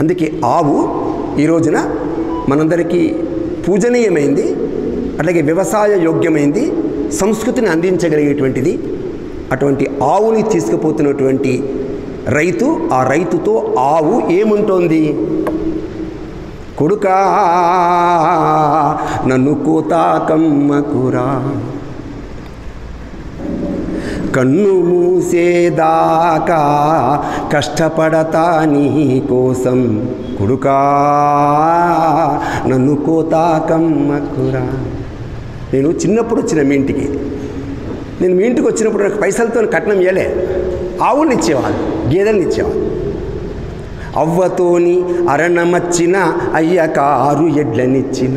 అందుకే ఆవు ఈ రోజున మనందరికీ పూజనీయమైంది అట్లాగే వ్యవసాయ యోగ్యమైంది సంస్కృతిని అందించగలిగేటువంటిది. అటువంటి ఆవుని తీసుకుపోతున్నటువంటి రైతు ఆ రైతుతో ఆవు ఏముంటోంది? కొడుకా నన్ను కోతాకమ్మకురా కన్ను మూసేదాకా కష్టపడతా నీ కోసం కొడుకా. నన్ను కోతాకమ్మకురా నేను చిన్నప్పుడు వచ్చిన మీ ఇంటికి. నేను మీ ఇంటికి వచ్చినప్పుడు నాకు పైసలతో కట్నం ఇవ్వలే ఆవుల్ని ఇచ్చేవాళ్ళు గేదెల్ని ఇచ్చేవాళ్ళు. అవ్వతోని అరణమచ్చిన అయ్య కారు ఎడ్లనిచ్చిన.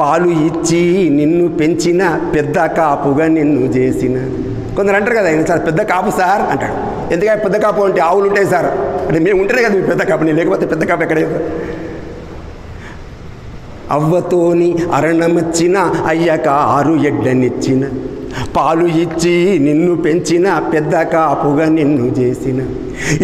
పాలు ఇచ్చి నిన్ను పెంచిన పెద్ద కాపుగా నిన్ను చేసిన. కొందరు అంటారు కదా ఆయన సార్ పెద్ద కాపు సార్? అంటాడు ఎందుకంటే పెద్ద కాపు అంటే ఆవులు ఉంటాయి సార్. అంటే మేము ఉంటేనే కదా మీ పెద్ద కాపు నేను లేకపోతే పెద్ద కాపు ఎక్కడ అవ్వతోని అరణమచ్చిన అయ్యక ఆరు ఎడ్డనిచ్చిన పాలు ఇచ్చి నిన్ను పెంచిన పెద్ద కాపుగా నిన్ను చేసిన.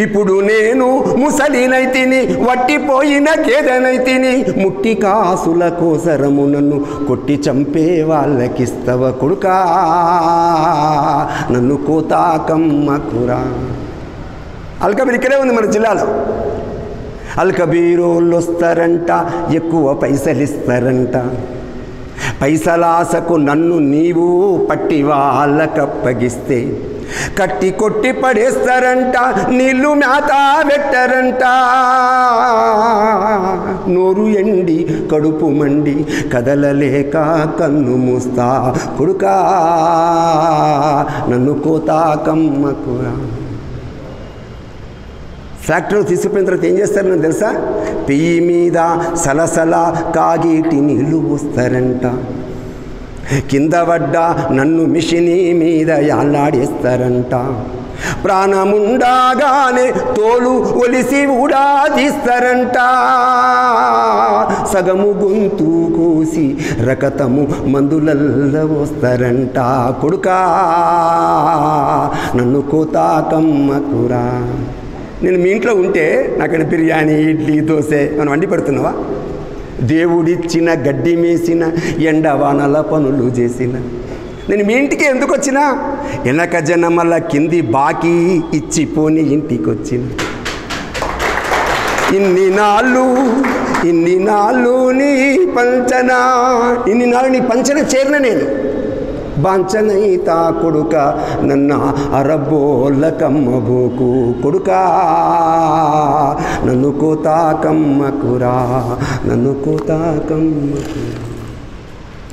ఇప్పుడు నేను ముసలినైతిని వట్టిపోయిన గేదెనైతిని ముట్టి కాసుల కోసరము నన్ను కొట్టి చంపే వాళ్ళకిస్తవ కొడుకా. నన్ను కోతాకమ్మకురా అల్కబీర్ ఇక్కడే ఉంది మన జిల్లాలో. అల్కబీరోళ్ళు వస్తారంట ఎక్కువ పైసలు ఇస్తారంట పైసలాసకు నన్ను నీవు పట్టి వాళ్ళకప్పగిస్తే కట్టి కొట్టి పడేస్తారంట నీళ్ళు మేత పెట్టరంట నోరు ఎండి కడుపు మండి కదలలేక కన్ను మూస్తా కొడుకా నన్ను కోతాకమ్మకురా ఫ్యాక్టరీలో తీసుకుపోయిన తర్వాత ఏం చేస్తారు నేను తెలుసా? పెయ్యి మీద సలసల కాగేటి నీళ్ళు పోస్తారంట. కింద పడ్డ నన్ను మిషిని మీద యాలాడేస్తారంట. ప్రాణముండగానే తోలు ఒలిసి కూడా తీస్తారంట. సగము గొంతు కోసి రకతము మందులల్ల వస్తారంట కొడుకా నన్ను కోతాకమ్మకురా నేను మీ ఇంట్లో ఉంటే నాకు బిర్యానీ ఇడ్లీ దోశ మనం వండి పెడుతున్నావా? దేవుడిచ్చిన గడ్డి మేసిన ఎండవానల పనులు చేసిన. నేను మీ ఇంటికి ఎందుకు వచ్చినా? వెనక జనమల కింది బాకీ ఇచ్చిపోని ఇంటికి వచ్చిన ఇన్ని నాళ్ళు ఇన్ని నాళ్ళు నీ పంచన ఇన్ని నాళ్ళు నీ పంచన చేరిన నేను. బాంచనైతా కొడుక నన్న అరబోళ్ళకమ్మబోకు కొడుక నన్ను కోతాకమ్మకురా నన్ను కోతాకమ్మకురా